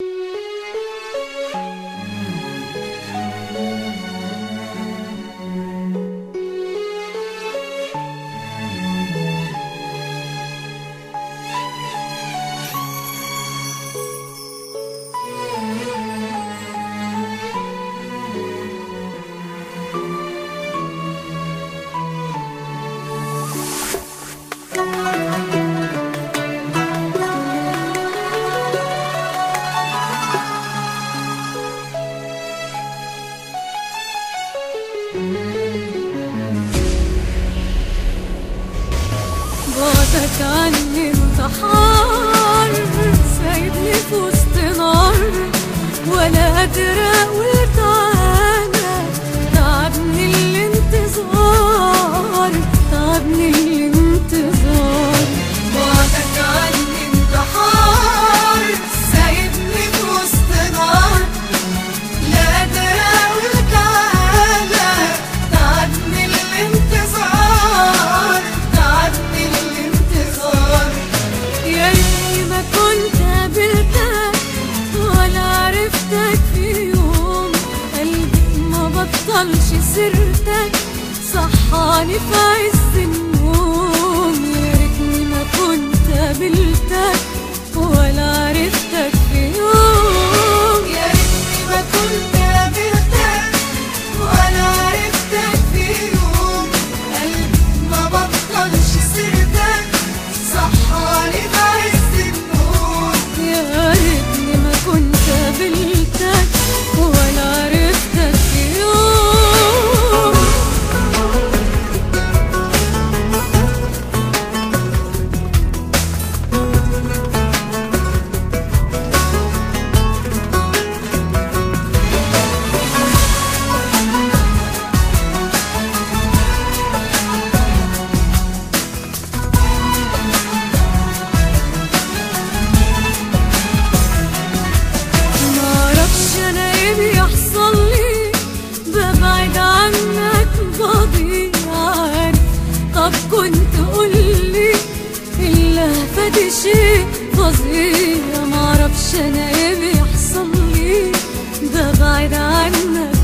you. غيابك انتحار سايبني في وسط نار ولا قادر أقول تعالى تعبني الانتظار تعبني الانتظار كان شي سر صحاني فايز فدي شي فظيع ما عرفش أنا إيه بيحصل لي ده بعيد عنك